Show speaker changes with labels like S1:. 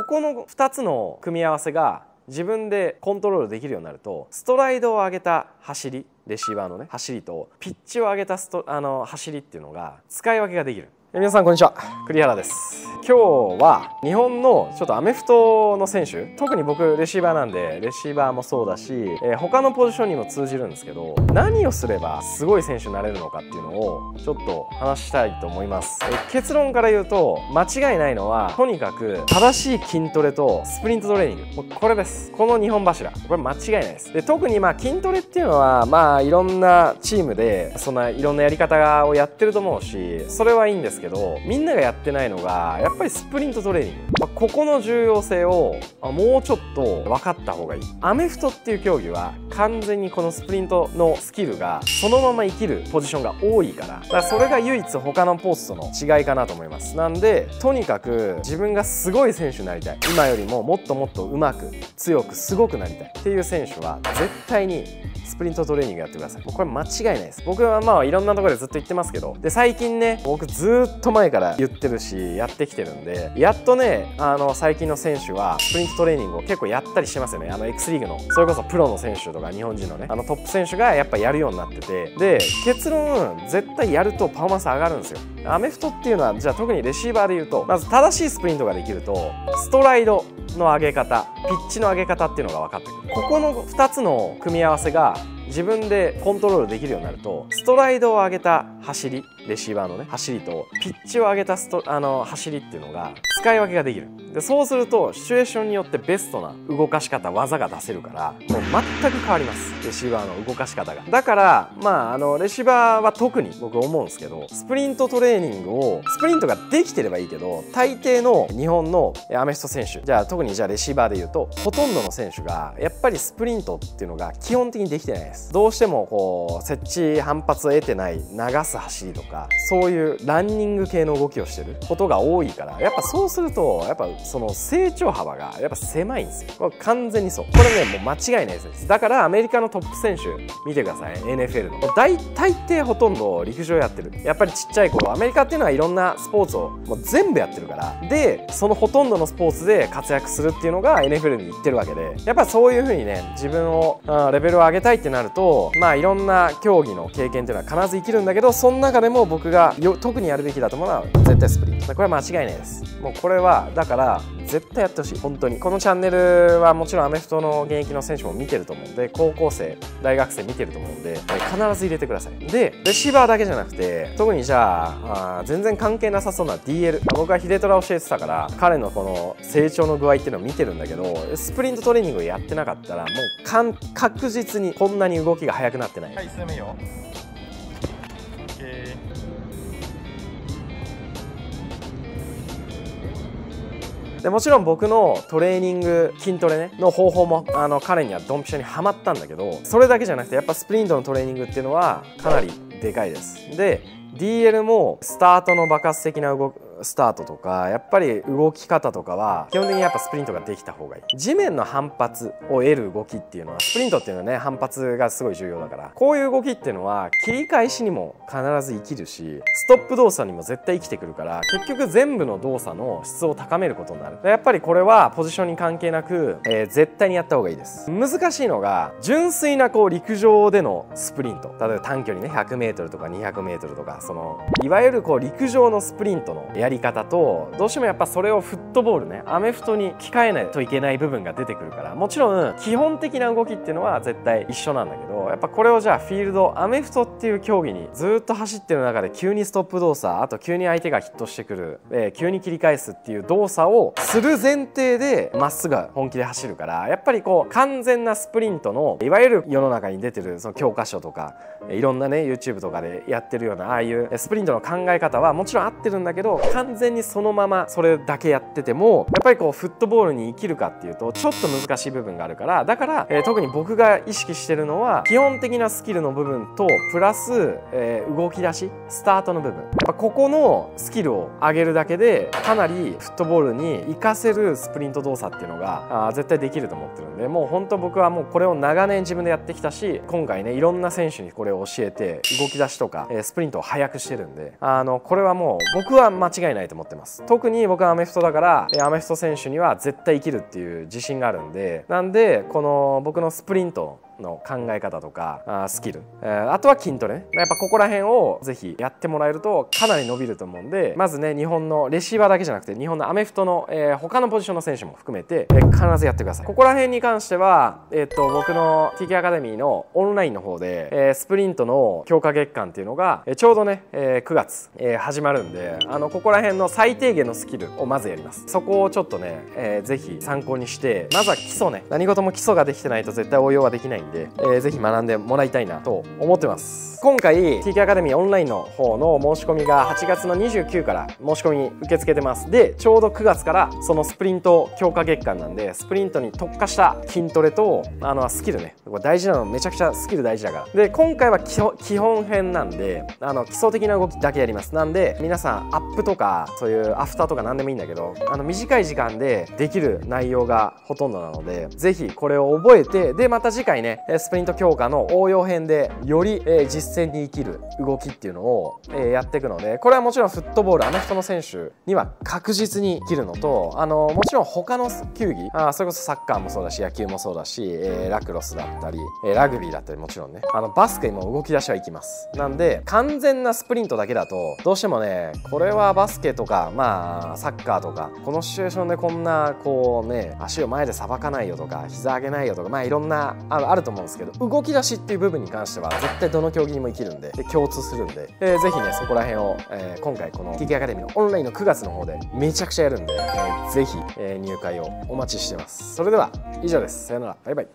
S1: ここの2つの組み合わせが自分でコントロールできるようになるとストライドを上げた走りレシーバーのね走りとピッチを上げたストあの走りっていうのが使い分けができる。皆さんこんにちは。栗原です。今日は日本のちょっとアメフトの選手特に僕レシーバーなんでレシーバーもそうだし、えー、他のポジションにも通じるんですけど何をすればすごい選手になれるのかっていうのをちょっと話したいと思います、えー、結論から言うと間違いないのはとにかく正しい筋トレとスプリントトレーニング。これです。この2本柱。これ間違いないです。で特にまあ筋トレっていうのはまあいろんなチームでそんないろんなやり方をやってると思うしそれはいいんですけどみんながやってないのがやっぱぱりスプリントトレーニング、まあ、ここの重要性をもうちょっと分かった方がいい。アメフトっていう競技は完全にこのスプリントのスキルがそのまま生きるポジションが多いから。だからそれが唯一他のポストの違いかなと思います。なんでとにかく自分がすごい選手になりたい。今よりももっともっと上手く強くすごくなりたいっていう選手は絶対にスプリントトレーニングやってください。もうこれ間違いないです。僕はまあいろんなところでずっと言ってますけど。で最近ね僕ずっと前から言ってるしやってきてるんで。やっとねあの最近の選手はスプリントトレーニングを結構やったりしてますよね。あの X リーグの。それこそプロの選手とか日本人のね。あのトップ選手がやっぱやるようになってて。で結論絶対やるとパフォーマンス上がるんですよ。アメフトっていうのはじゃあ特にレシーバーで言うとまず正しいスプリントができるとストライドの上げ方ピッチの上げ方っていうのが分かってくる。ここの2つの組み合わせが自分でコントロールできるようになるとストライドを上げた走りレシーバーのね走りとピッチを上げたストあの走りっていうのが使い分けができる。でそうするとシチュエーションによってベストな動かし方技が出せるからもう全く変わります。レシーバーの動かし方が。だからまああのレシーバーは特に僕思うんですけどスプリントトレーニングをスプリントができてればいいけど大抵の日本のアメフト選手。じゃあ特にじゃあレシーバーで言うとほとんどの選手がやっぱりスプリントっていうのが基本的にできてないです。どうしてもこう設置反発を得てない流す走りとかそういうランニング系の動きをしてることが多いからやっぱそうするとやっぱその成長幅がやっぱ狭いんですよ。これ完全にそう。これねもう間違いないです。だからアメリカのトップ選手見てください。NFL の。大大抵ほとんど陸上やってる。やっぱりちっちゃい頃アメリカっていうのはいろんなスポーツをもう全部やってるから。でそのほとんどのスポーツで活躍するっていうのが NFL に行ってるわけで。やっぱそういう風にね自分をレベルを上げたいってなるとまあいろんな競技の経験っていうのは必ず生きるんだけどその中でも僕が特にやるべきだと思うのは絶対スプリント。これは間違いないです。もうこれはだから絶対やってほしい。本当に。このチャンネルはもちろんアメフトの現役の選手も見てると思うんで高校生大学生見てると思うんで必ず入れてください。でレシーバーだけじゃなくて特にじゃああ全然関係なさそうな DL 僕はヒデトラ教えてたから彼のこの成長の具合っていうのを見てるんだけどスプリントトレーニングをやってなかったらもう確実にこんなに動きが速くなってない。はいでもちろん僕のトレーニング筋トレねの方法もあの彼にはドンピシャにはまったんだけどそれだけじゃなくてやっぱスプリントのトレーニングっていうのはかなりでかいです。で DL もスタートの爆発的な動きスタートとかやっぱり動き方とかは基本的にやっぱスプリントができた方がいい。地面の反発を得る動きっていうのはスプリントっていうのはね反発がすごい重要だから。こういう動きっていうのは切り返しにも必ず生きるしストップ動作にも絶対生きてくるから結局全部の動作の質を高めることになる。やっぱりこれはポジションに関係なく、えー、絶対にやった方がいいです。難しいのが純粋なこう陸上でのスプリント。例えば短距離ね 100m とか 200m とかそのいわゆるこう陸上のスプリントのやりり方とどうしてもやっぱそれをフットボールねアメフトに着替えないといけない部分が出てくるからもちろん基本的な動きっていうのは絶対一緒なんだけどやっぱこれをじゃあフィールドアメフトっていう競技にずっと走ってる中で急にストップ動作あと急に相手がヒットしてくる、えー、急に切り返すっていう動作をする前提でまっすぐ本気で走るからやっぱりこう完全なスプリントのいわゆる世の中に出てるその教科書とかいろんなね YouTube とかでやってるようなああいうスプリントの考え方はもちろん合ってるんだけど完全にそのままそれだけやっててもやっぱりこうフットボールに生きるかっていうとちょっと難しい部分があるからだから、えー、特に僕が意識してるのは基本的なスキルの部分とプラス、えー、動き出しスタートの部分。ここのスキルを上げるだけでかなりフットボールに活かせるスプリント動作っていうのがあ絶対できると思ってるんでもう本当僕はもうこれを長年自分でやってきたし今回ねいろんな選手にこれを教えて動き出しとか、えー、スプリントを速くしてるんであのこれはもう僕は間違い違いないと思ってます。特に僕はアメフトだからアメフト選手には絶対生きるっていう自信があるんでなんでこの僕のスプリントの考え方とかスキル、えー、あとは筋トレ。やっぱここら辺をぜひやってもらえるとかなり伸びると思うんでまずね日本のレシーバーだけじゃなくて日本のアメフトの、えー、他のポジションの選手も含めて、えー、必ずやってください。ここら辺に関しては、え、っと僕の TK アカデミーのオンラインの方で、えー、スプリントの強化月間っていうのが、えー、ちょうどね、えー、9月、えー、始まるんであのここら辺の最低限のスキルをまずやります。そこをちょっとね、えー、ぜひ参考にしてまずは基礎ね。何事も基礎ができてないと絶対応用はできないんで、でえー、ぜひ学んでもらいたいなと思ってます。今回 TK アカデミーオンラインの方の申し込みが8月の29から申し込み受け付けてます。でちょうど9月からそのスプリント強化月間なんでスプリントに特化した筋トレとあのスキルね。大事なのめちゃくちゃスキル大事だから。で今回は基本編なんであの基礎的な動きだけやります。なんで皆さんアップとかそういうアフターとか何でもいいんだけどあの短い時間でできる内容がほとんどなのでぜひこれを覚えてでまた次回ねスプリント強化の応用編でより、実践に生きる動きっていうのを、やっていくのでこれはもちろんフットボールアメフトの選手には確実に生きるのとあのもちろん他の球技あそれこそサッカーもそうだし野球もそうだし、え、ラクロスだったり、ラグビーだったりもちろんねあのバスケにも動き出しはいきます。なんで完全なスプリントだけだとどうしてもねこれはバスケとかまあサッカーとかこのシチュエーションでこんなこうね足を前でさばかないよとか膝上げないよとかまあいろんなあるとと思うんですけど動き出しっていう部分に関しては絶対どの競技にも生きるんでで共通するんで、えー、ぜひねそこら辺を、えー、今回この TK アカデミーのオンラインの9月の方でめちゃくちゃやるんで、えー、ぜひ、えー、入会をお待ちしてます。それでは以上です。さよなら。バイバイ。